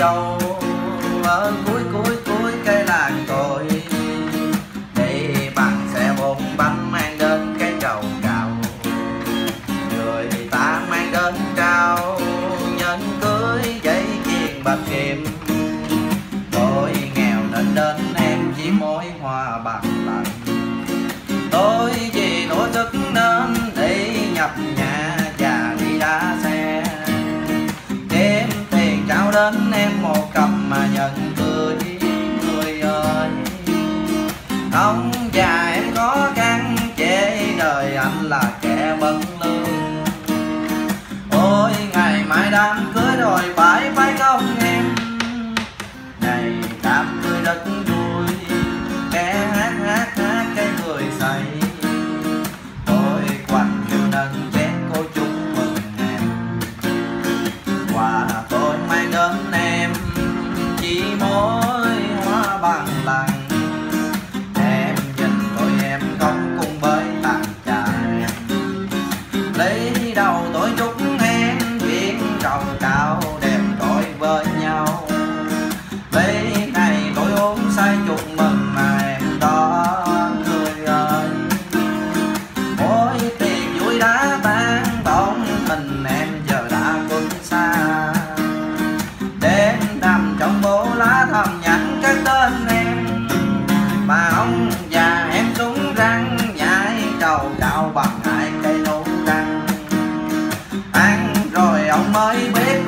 chao.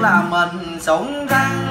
là mình sống răng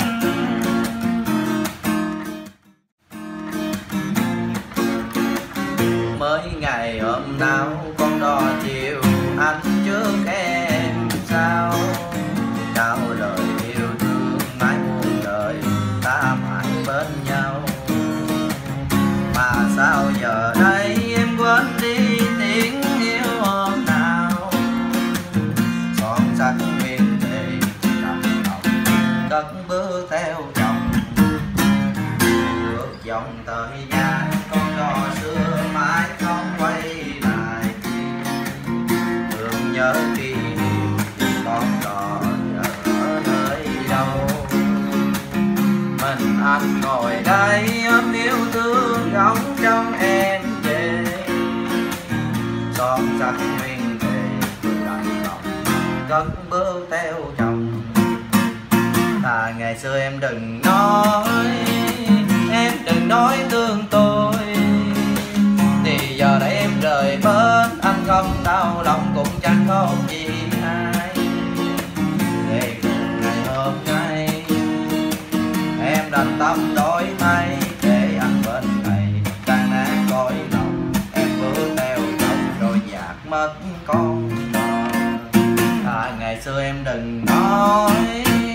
noise.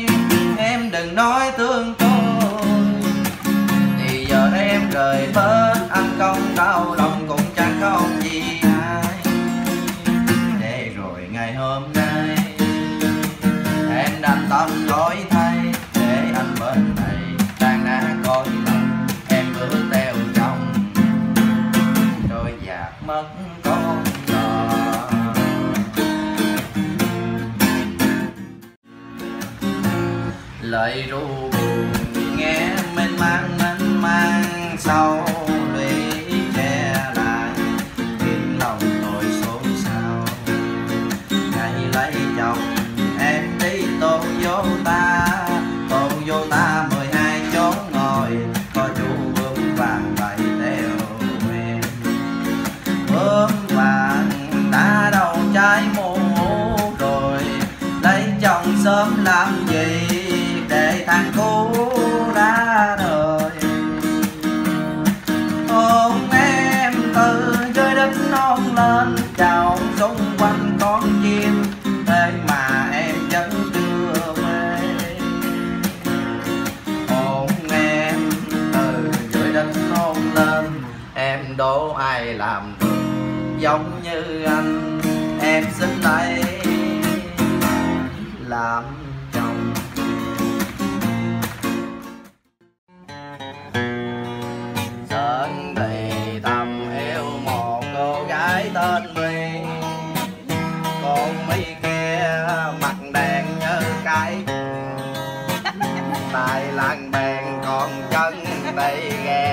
đại ru tên miền còn mấy kia mặt đèn như cái. Tài làng bèn còn chân đầy ghé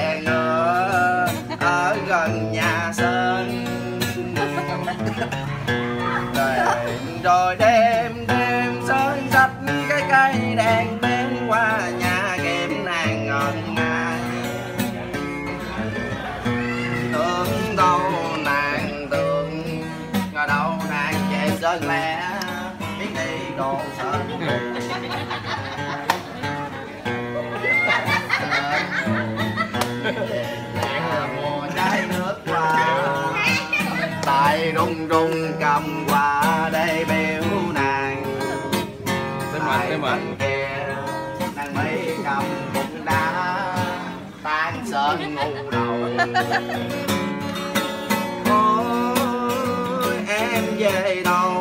Ôi em về đâu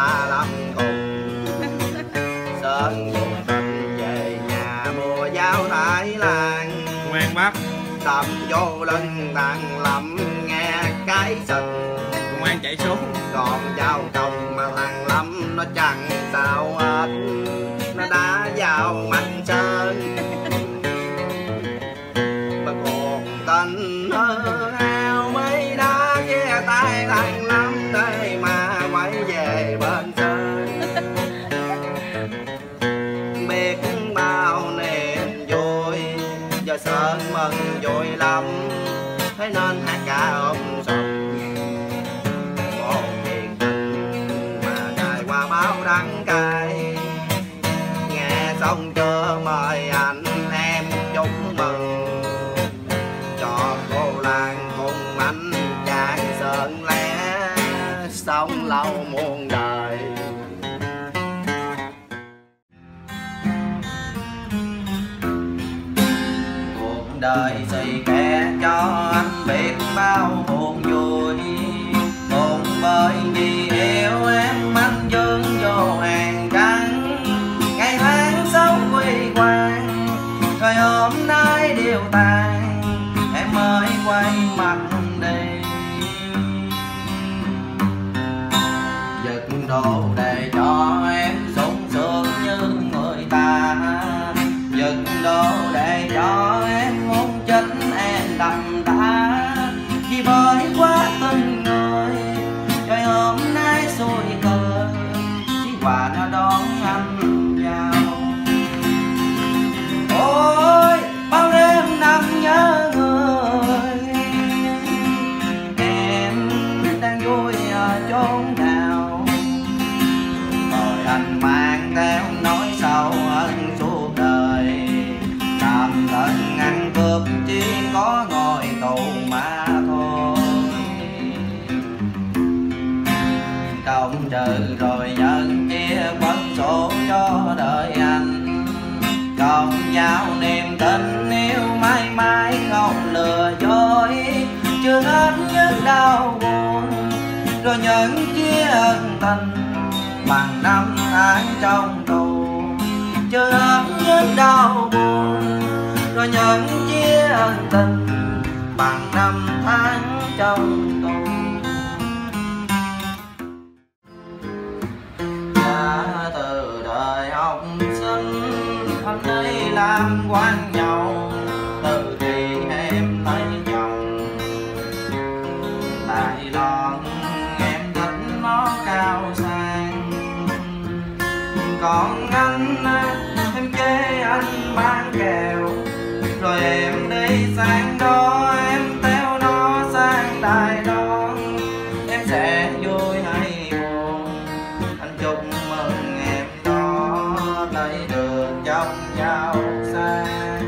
ba lăm cùng sơn cùng tình về nhà mùa giao thái lan. Quen bác đập vô lưng đàn lầm nghe cái sừng. Ngoan chạy xuống. Còn giao chờ hết những đau buồn. Rồi nhận chia tình bằng năm tháng trong chán mang kèo. Rồi em đây sang đó, em theo nó sang đài đó em sẽ vui hay buồn anh chúc mừng em đó. Lấy được chồng giàu sang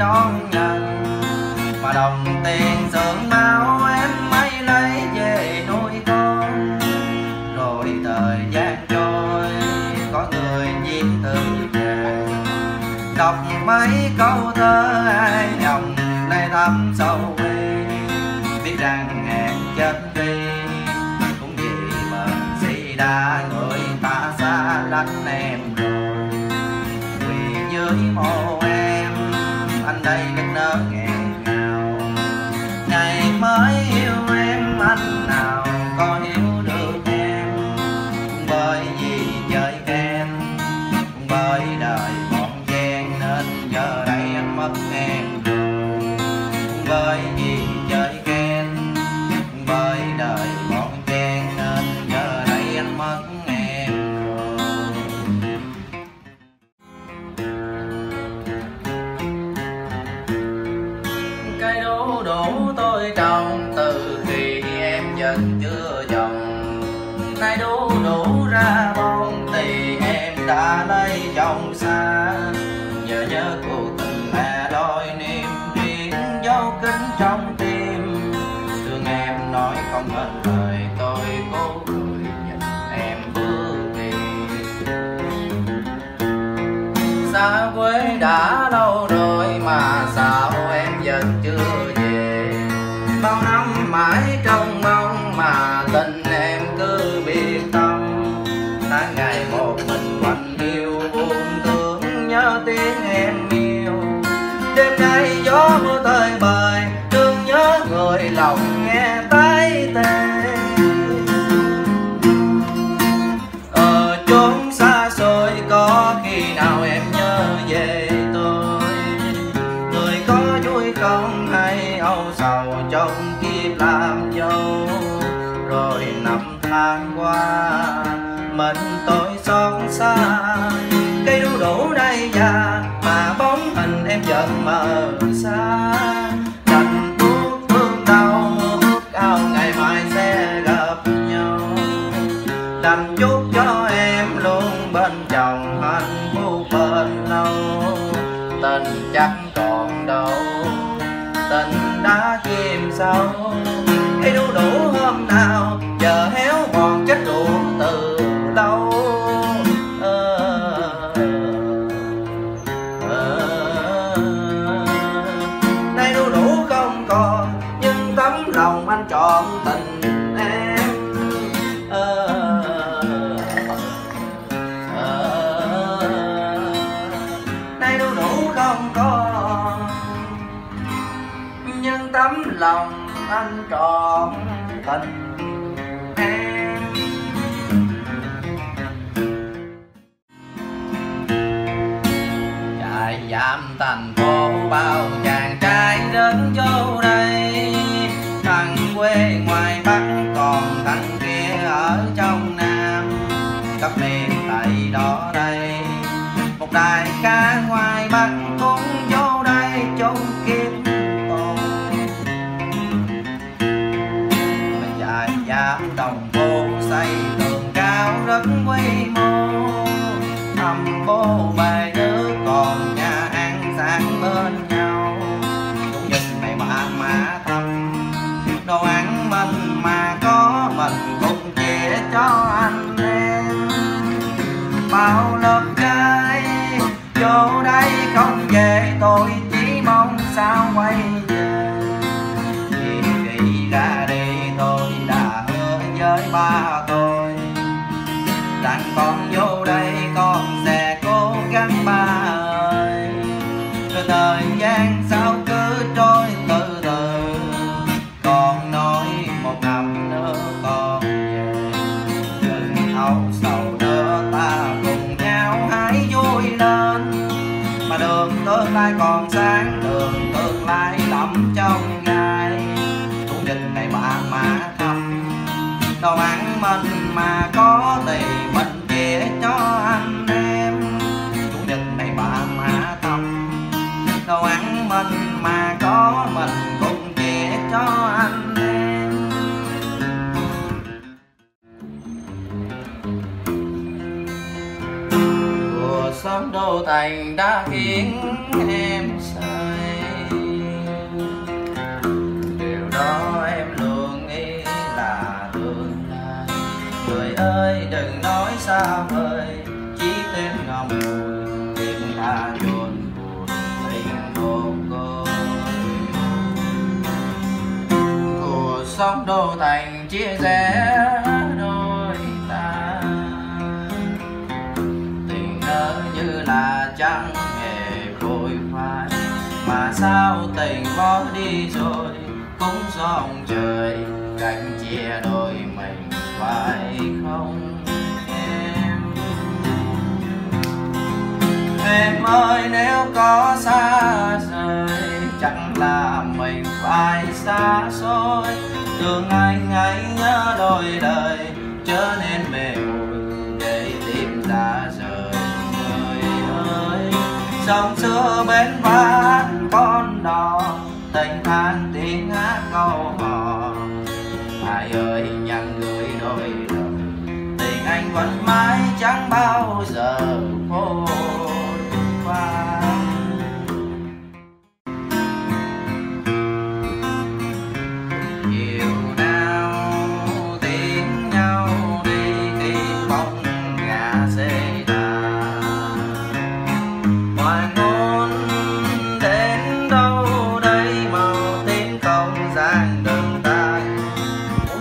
em está trai châu sớm đô thành đã khiến em say điều đó em luôn nghĩ là tương lai người ơi, đừng nói xa vời, chỉ tên ngọc mùi tim ta luôn buồn tình vô cô. cuộc sống đô thành chia rẽ sao tình bỏ đi rồi? Cũng dòng trời cạnh chia đôi mình phải không em? Em ơi, nếu có xa rời, chẳng là mình phải xa xôi. Đường anh ấy nhớ đôi đời, trở nên mềm để tìm ra rời sông xưa bên ván con đò tình than tiếng hát câu hò. Ai ơi nhận người đôi lời, tình anh vẫn mãi chẳng bao giờ khô.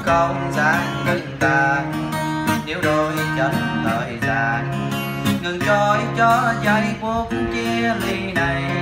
không gian ngừng tàn nếu đôi chân thời gian, ngừng trôi cho giây phút chia ly này.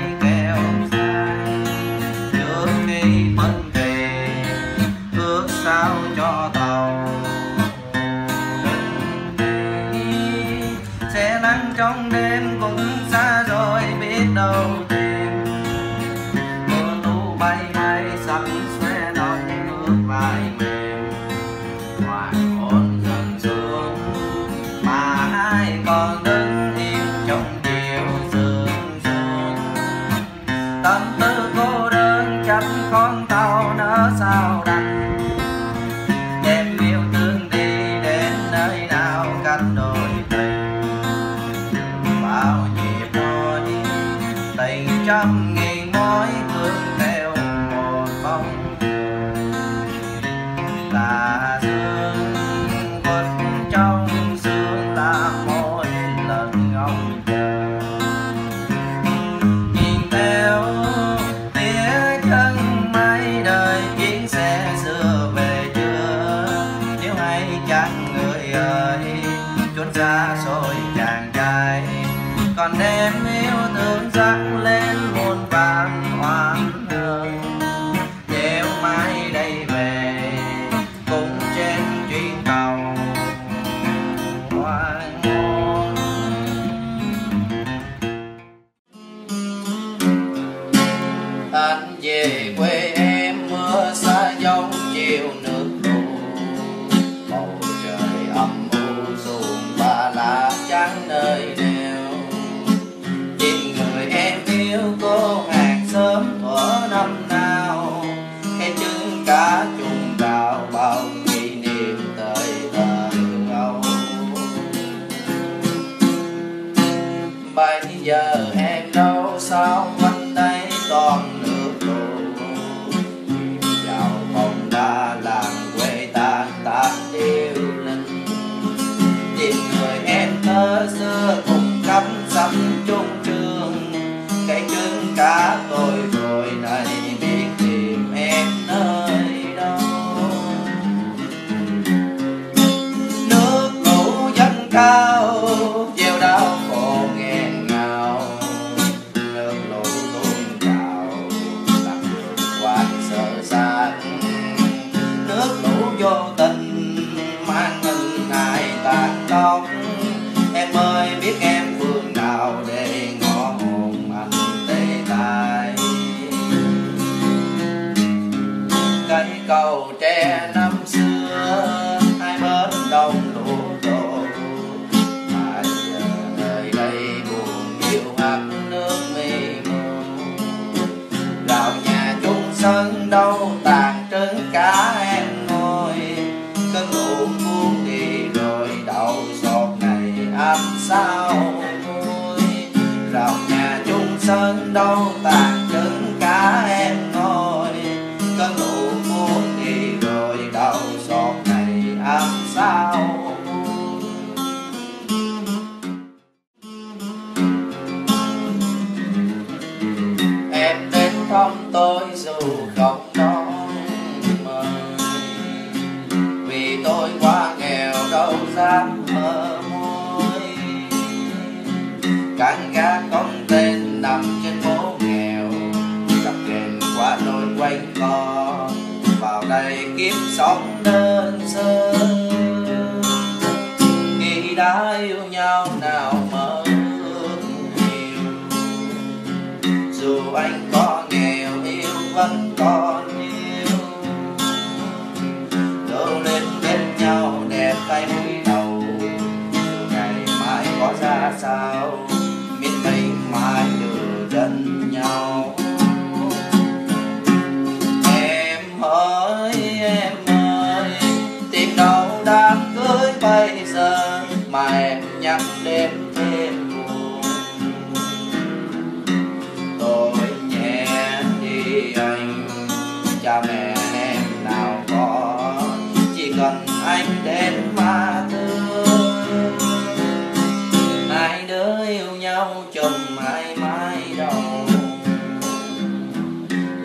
夜归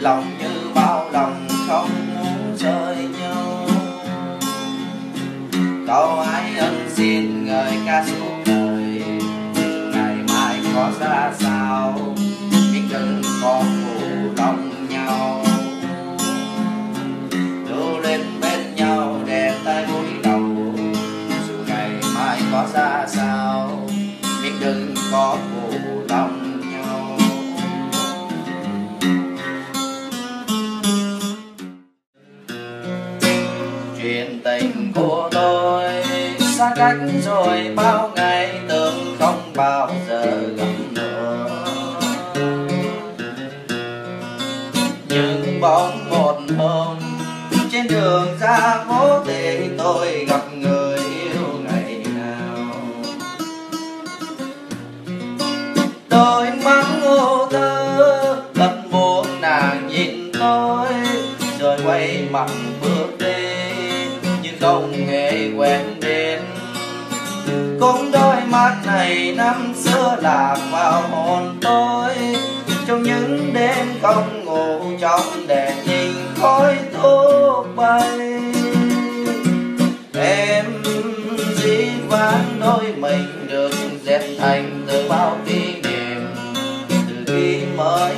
lòng như bao lòng không muốn rơi nhau. Cầu ai ân xin người ca suốt đời ngày mai có ra sao? cách rồi bao năm xưa lạc vào hồn tôi. Trong những đêm không ngủ, trong đèn nhìn khói thuốc bay. Em dĩ vãng đôi mình được dệt thành từ bao kỷ niệm, từ khi mới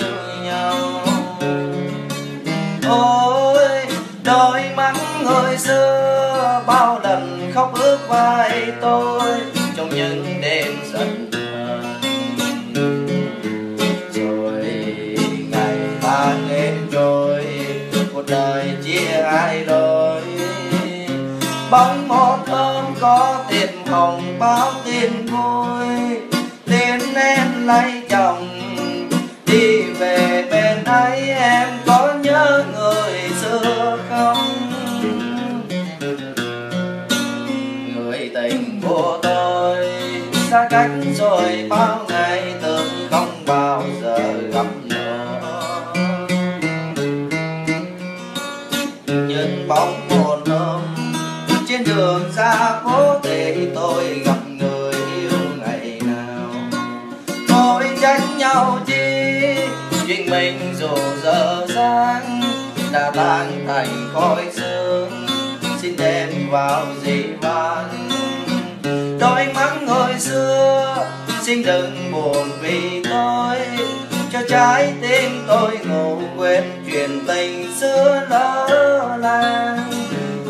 yêu nhau. Ôi, đôi mắt người xưa bao lần khóc ướt vai tôi. Trong những phòng báo tin vui. Đến em lấy vào dị vãng. Đôi mắt ngồi xưa xin đừng buồn vì tôi. Cho trái tim tôi ngủ quên chuyện tình xưa lỡ làng.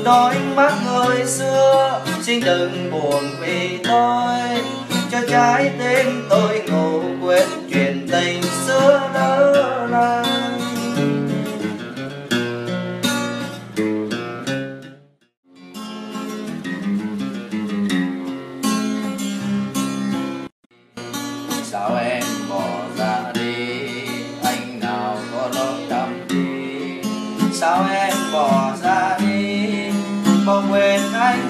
Đôi mắt người xưa xin đừng buồn vì tôi. Cho trái tim tôi ngủ quên cause I need. But when I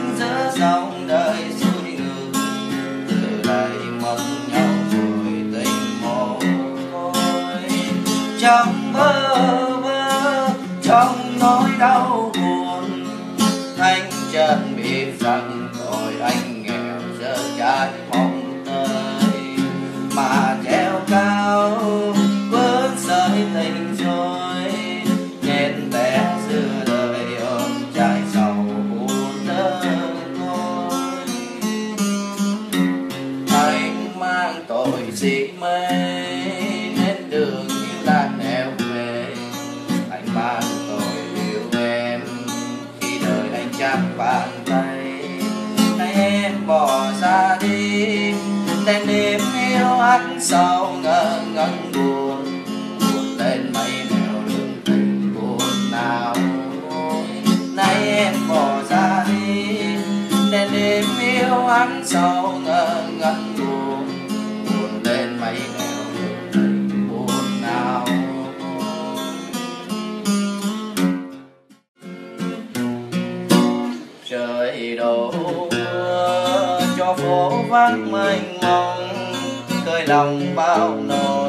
mắt mênh mông khơi lòng bao nỗi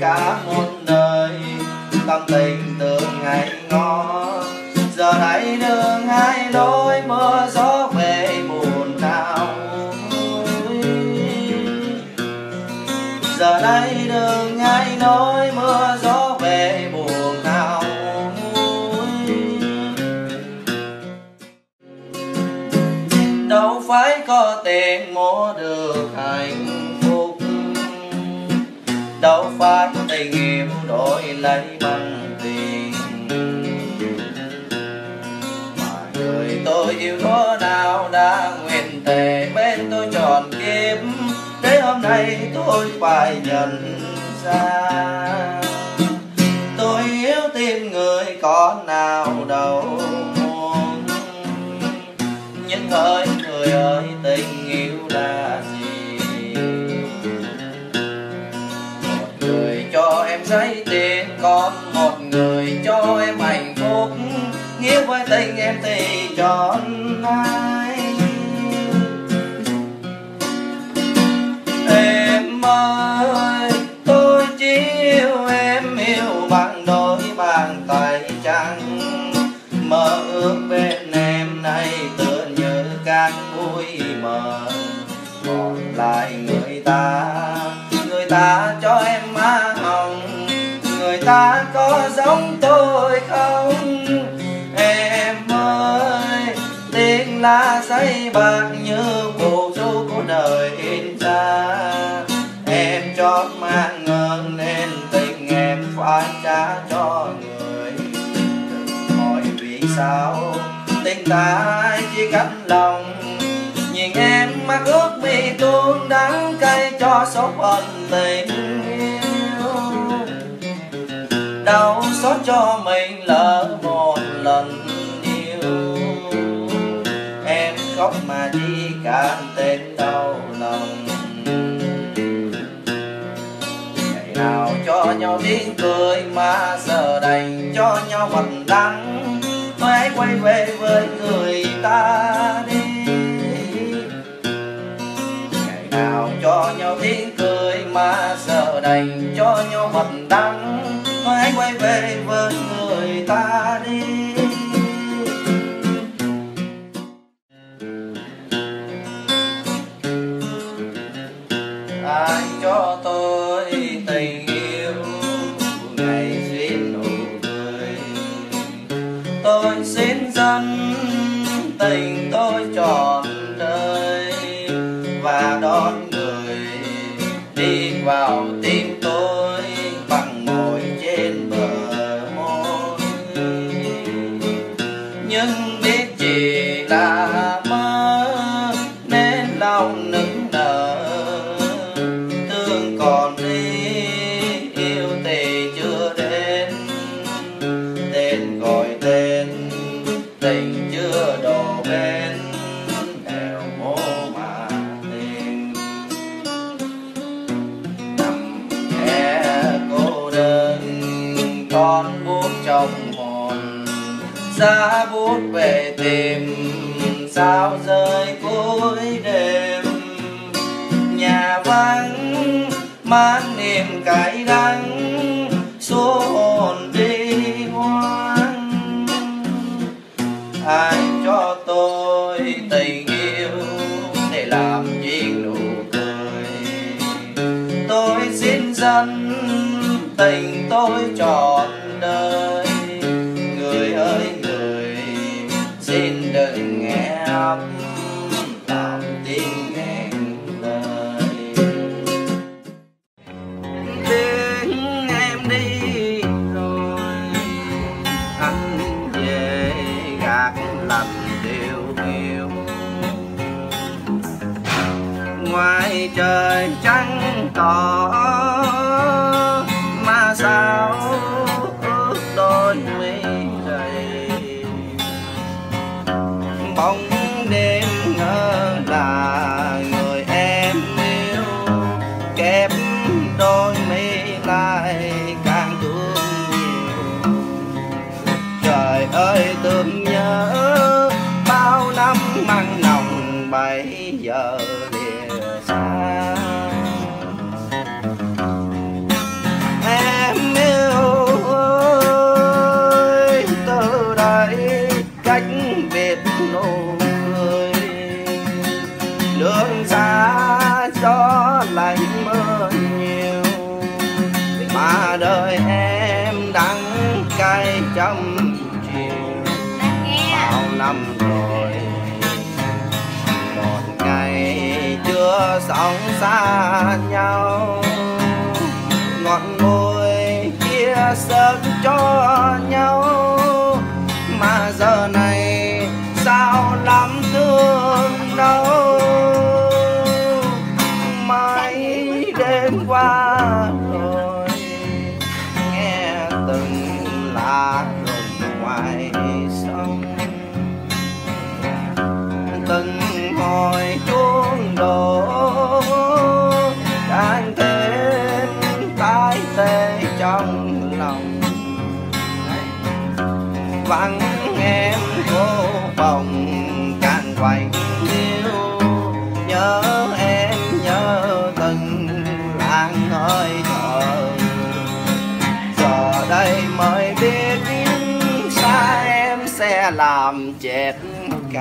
cảm lấy bằng tiền mà người tôi yêu đó nào đã nguyện thề bên tôi tròn kiếp. Để hôm nay tôi phải nhận ra. Tôi yêu tin người có nào đâu. em thì chọn ai em ơi, tôi chỉ yêu em yêu bằng đôi bàn tay trắng. Mơ ước bên em này tựa như càng vui mờ còn lại người ta người ta cho em má hồng người ta có giống tôi không? trên lá giấy bạc như cô dâu của đời in ra. Em cho mang ngân nên tình em phải trả cho người. Đừng hỏi vì sao tình ta chỉ cách lòng? Nhìn em mắt ước mi tuôn đắng cay cho số phận tình yêu. Đau xót cho mình lỡ một lần khóc mà chỉ cảm tên đau lòng. Ngày nào cho nhau tiếng cười mà giờ đành cho nhau mặt đắng. Thôi hãy quay về với người ta đi. Ngày nào cho nhau tiếng cười mà giờ đành cho nhau mặt đắng. Thôi hãy quay về với người ta đi. Ai cho tôi tình yêu ngày duyên nụ cười. Tôi xin dâng tình tôi trọn đời và đón người đi vào tim sống xa nhau. Ngọn môi chia sớt cho nhau. Mà giờ này sao lắm thương đau mãi đêm qua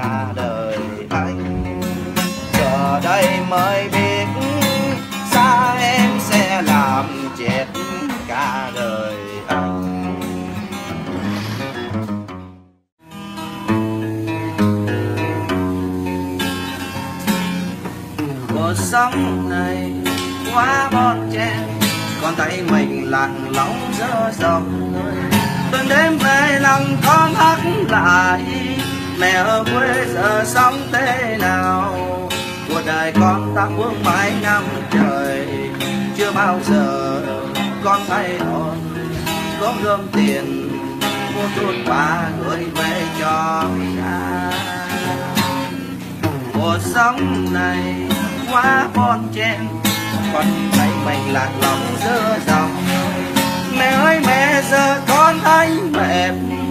cả đời anh. Giờ đây mới biết xa em sẽ làm chết cả đời anh. Cuộc sống này quá bon chen con tay mình lặng lóng giữa dòng người từng đêm về lòng con thắt lại mẹ ở quê giờ sống thế nào? Cuộc đời con ta bước mãi năm trời. Chưa bao giờ con thay đổi có gom tiền, mua chút quà gửi về cho cha. Cuộc sống này quá bon chen con thấy mình lạc lòng giữa dòng. Mẹ ơi, mẹ giờ con thấy mệt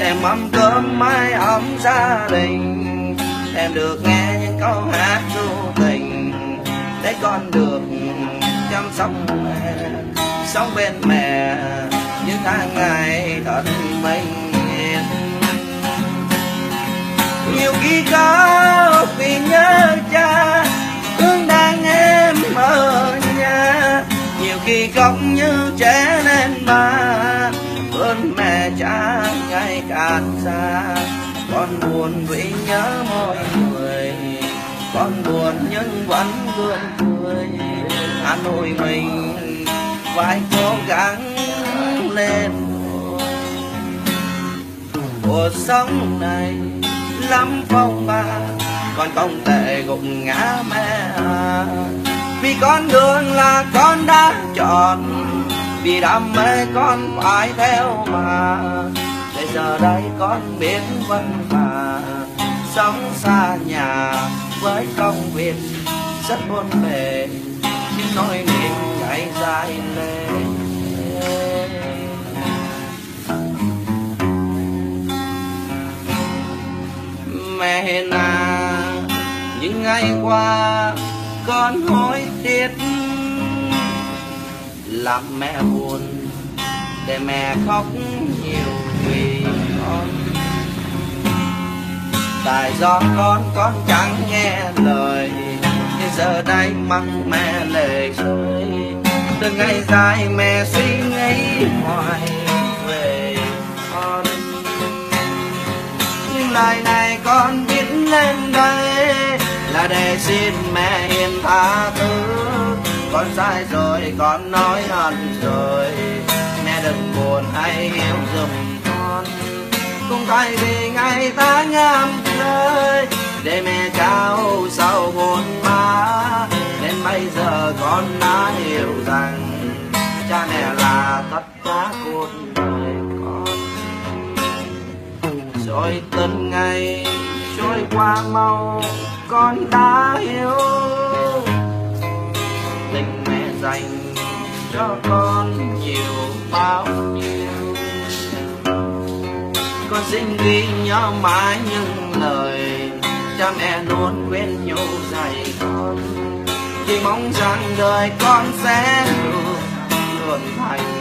em mâm cơm mái ấm gia đình. Em được nghe những câu hát du tình. Để con được chăm sóc mẹ, sống bên mẹ những tháng ngày thật mình nhiều khi có vì nhớ cha, thương đang em ở nhà. Nhiều khi khóc như trẻ nên ba ơn mẹ cha ngày càng xa con buồn vì nhớ mọi người, con buồn nhưng vẫn vươn cười Hà Nội mình phải cố gắng lên. Cuộc sống này lắm phong ba con không thể gục ngã mẹ. Vì con đường là con đã chọn vì đam mê con phải theo mà. Để giờ đây con biến vân hà, sống xa nhà với công việc rất buồn bề. Những nỗi niềm ngày dài lên mẹ nà những ngày qua con hối tiếc làm mẹ buồn, để mẹ khóc nhiều vì con. Tại do con con chẳng nghe lời, nhưng giờ đây mắng mẹ lệ rơi từ ngày dài mẹ suy nghĩ hoài về con. Nhưng lời này con biết lên đây là để xin mẹ hiền tha thứ con sai rồi, con nói hận rồi. Mẹ đừng buồn hay yêu giùm con. Cũng tại vì ngày ta ngắm nơi để mẹ trao sau buồn má đến bây giờ con đã hiểu rằng cha mẹ là tất cả cuộc đời con. Rồi từng ngày trôi qua mau, con đã hiểu dành cho con nhiều bao nhiêu con xin ghi nhớ mãi những lời cha mẹ luôn quên nhau dạy con. Chỉ mong rằng đời con sẽ được luôn thành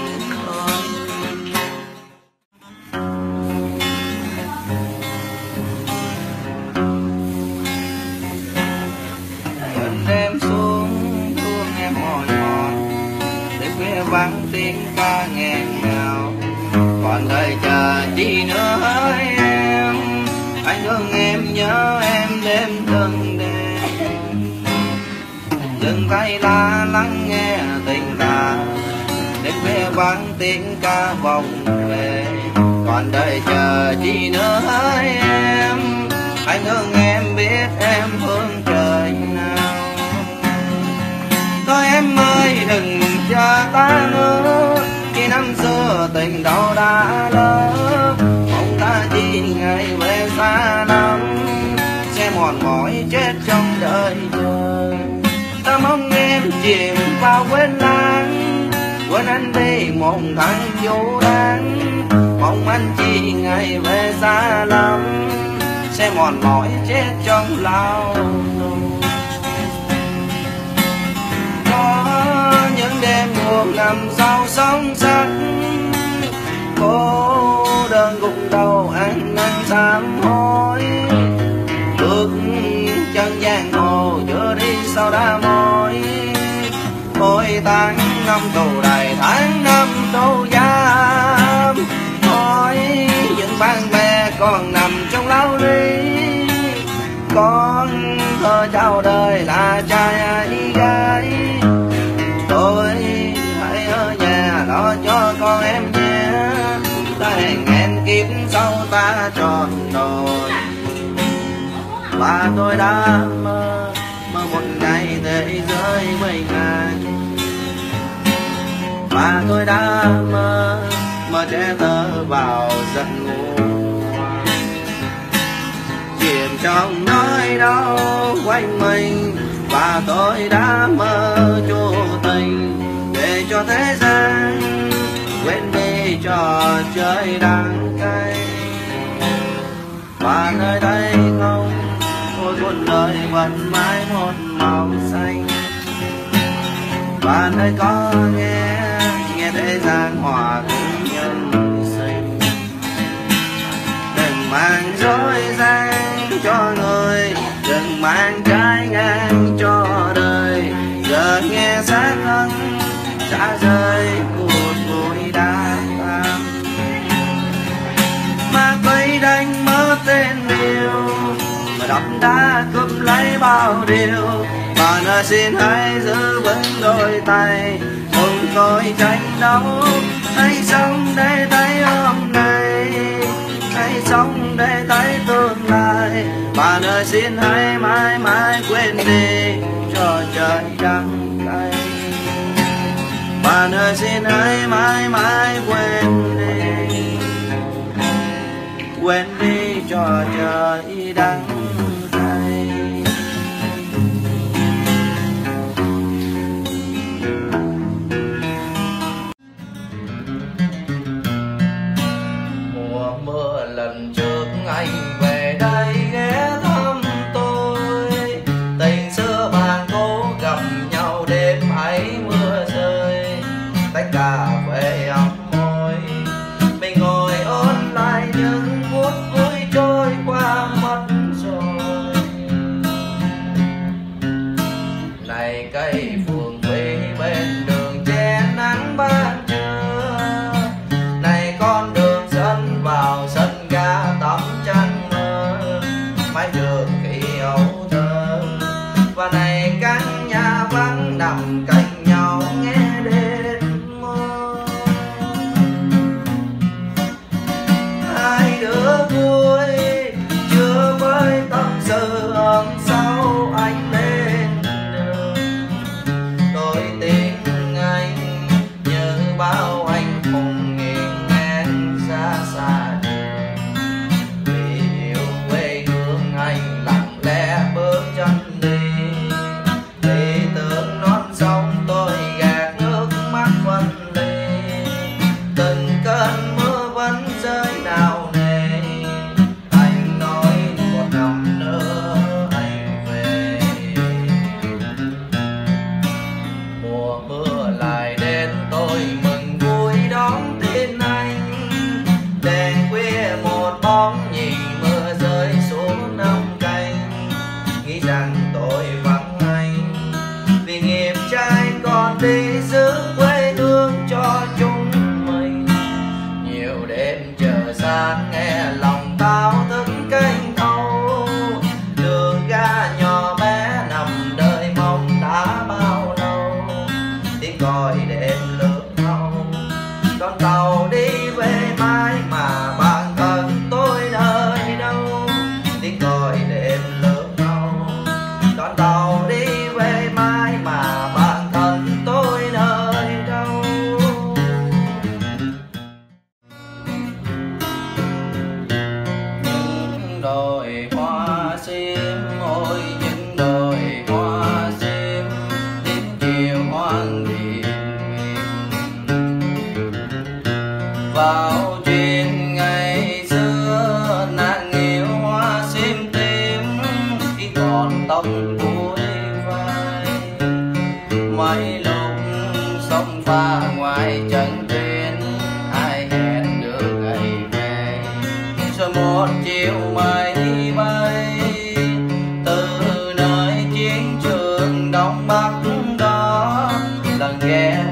tiếng ca nghẹn ngào. Còn đời chờ chi nữa hỡi em. Anh thương em, nhớ em đêm từng đêm. Dừng tay ta lắng nghe tình ta đến về vang tiếng ca vòng về. Còn đời chờ chi nữa hỡi em. Anh thương em, biết em phương trời nào. Thôi em ơi, đừng cha ta ngỡ, Khi năm xưa tình đâu đã lỡ, Mong ta chỉ ngày về xa lắm, Sẽ mòn mỏi chết trong đời chờ Ta mong em chìm vào quên lãng, Quên anh đi một thằng vô đáng, Mong anh chỉ ngày về xa lắm, Sẽ mòn mỏi chết trong lao nung đêm buồn nằm sau sóng sắc cô đơn gục đầu anh năn sám hối. Bước chân giang hồ chưa đi sau đã mỏi. Thôi tháng năm tù đầy tháng năm tù giam. Thôi những bạn bè còn nằm tôi đã mơ mơ một ngày thế giới bình an và tôi đã mơ mơ trẻ tơ vào giấc ngủ. Chìm trong nỗi đau quanh mình, và tôi đã mơ chủ tình để cho thế gian quên đi trò chơi đắng cay. Và nơi đây không cuộc đời vẫn mãi một màu xanh. Và nơi có nghe nghe thế gian hòa cũng nhân sinh. Đừng mang dối gian cho người, đừng mang trái ngang cho đời. Giờ nghe xác thân đã rơi cuộc vui đã tan mà cây đánh mất tên yêu mà đập đá cướp lấy bao điều mà nơi xin hãy giữ vững đôi tay. Cùng tôi tranh đấu, hãy sống để thấy hôm nay. Hãy sống để thấy tương lai và nơi xin hãy mãi mãi quên đi cho trời đắng tay. Và nơi xin hãy mãi mãi quên đi quên đi cho trời đắng lần